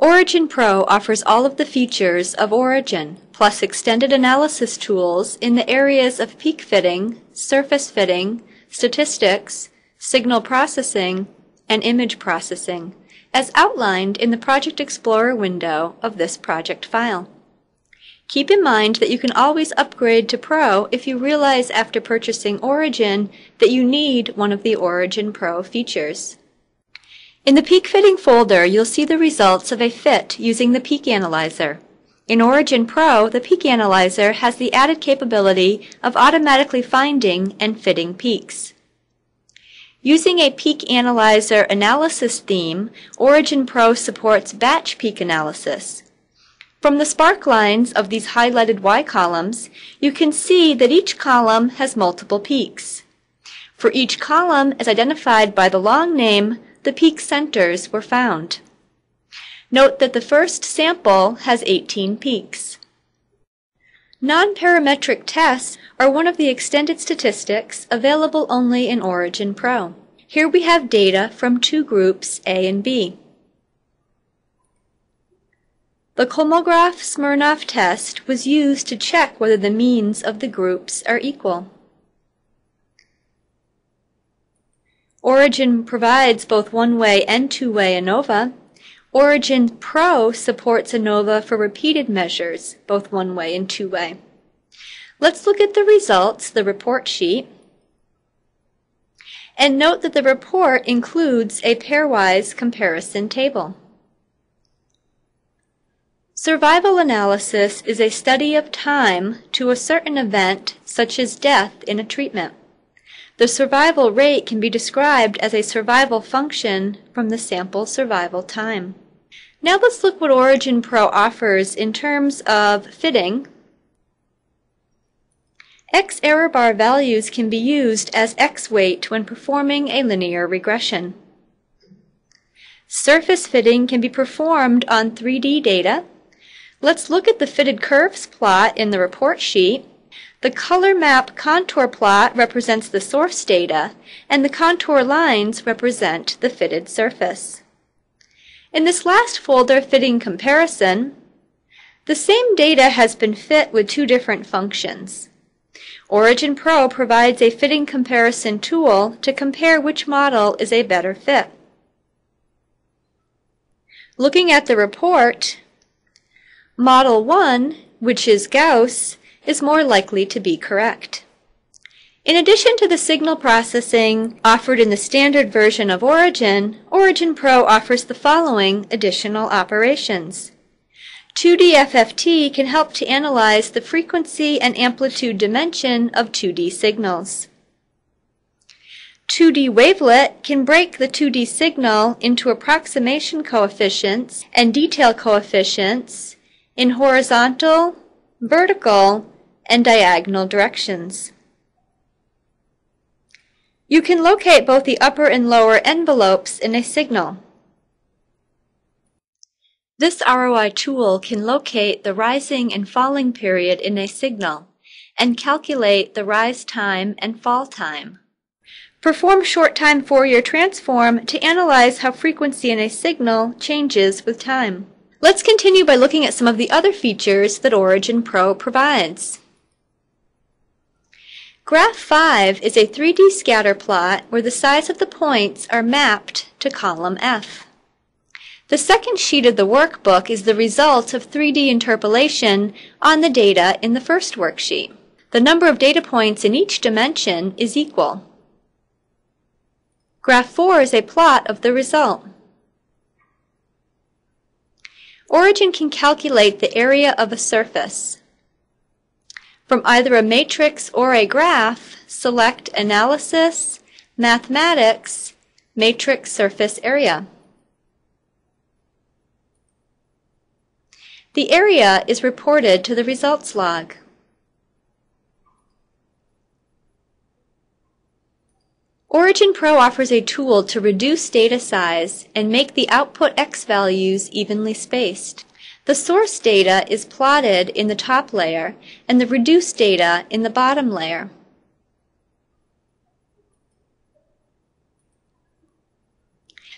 Origin Pro offers all of the features of Origin, plus extended analysis tools in the areas of peak fitting, surface fitting, statistics, signal processing, and image processing, as outlined in the Project Explorer window of this project file. Keep in mind that you can always upgrade to Pro if you realize after purchasing Origin that you need one of the Origin Pro features. In the peak fitting folder, you'll see the results of a fit using the Peak Analyzer. In Origin Pro, the Peak Analyzer has the added capability of automatically finding and fitting peaks. Using a Peak Analyzer analysis theme, Origin Pro supports batch peak analysis. From the spark lines of these highlighted Y columns, you can see that each column has multiple peaks. For each column as identified by the long name, the peak centers were found. Note that the first sample has 18 peaks. Non-parametric tests are one of the extended statistics available only in Origin Pro. Here we have data from two groups A and B. The Kolmogorov-Smirnov test was used to check whether the means of the groups are equal. Origin provides both one-way and two-way ANOVA. Origin Pro supports ANOVA for repeated measures, both one-way and two-way. Let's look at the results, the report sheet. And note that the report includes a pairwise comparison table. Survival analysis is a study of time to a certain event, such as death in a treatment. The survival rate can be described as a survival function from the sample survival time. Now let's look what Origin Pro offers in terms of fitting. X error bar values can be used as X weight when performing a linear regression. Surface fitting can be performed on 3D data. Let's look at the fitted curves plot in the report sheet. The color map contour plot represents the source data, and the contour lines represent the fitted surface. In this last folder, Fitting Comparison, the same data has been fit with two different functions. Origin Pro provides a fitting comparison tool to compare which model is a better fit. Looking at the report, Model 1, which is Gauss, is more likely to be correct. In addition to the signal processing offered in the standard version of Origin, Origin Pro offers the following additional operations. 2D FFT can help to analyze the frequency and amplitude dimension of 2D signals. 2D wavelet can break the 2D signal into approximation coefficients and detail coefficients in horizontal, vertical, and diagonal directions. You can locate both the upper and lower envelopes in a signal. This ROI tool can locate the rising and falling period in a signal and calculate the rise time and fall time. Perform short-time Fourier transform to analyze how frequency in a signal changes with time. Let's continue by looking at some of the other features that Origin Pro provides. Graph 5 is a 3D scatter plot where the size of the points are mapped to column F. The second sheet of the workbook is the result of 3D interpolation on the data in the first worksheet. The number of data points in each dimension is equal. Graph 4 is a plot of the result. Origin can calculate the area of a surface. From either a matrix or a graph, select Analysis, Mathematics, Matrix Surface Area. The area is reported to the results log. Origin Pro offers a tool to reduce data size and make the output X values evenly spaced. The source data is plotted in the top layer and the reduced data in the bottom layer.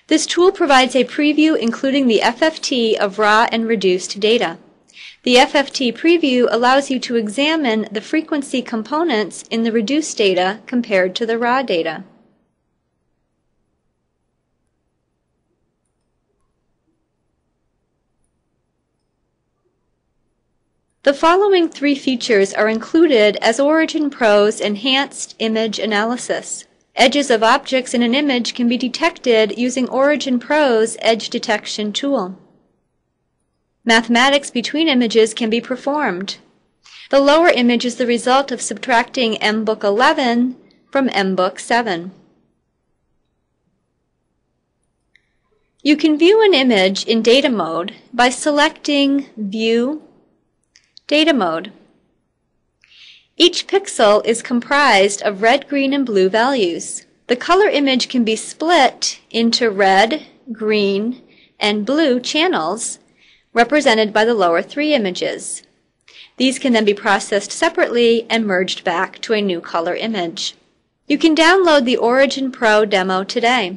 This tool provides a preview including the FFT of raw and reduced data. The FFT preview allows you to examine the frequency components in the reduced data compared to the raw data. The following three features are included as Origin Pro's enhanced image analysis. Edges of objects in an image can be detected using Origin Pro's edge detection tool. Mathematics between images can be performed. The lower image is the result of subtracting MBook 11 from MBook 7. You can view an image in data mode by selecting View, Data Mode. Each pixel is comprised of red, green, and blue values. The color image can be split into red, green, and blue channels represented by the lower three images. These can then be processed separately and merged back to a new color image. You can download the Origin Pro demo today.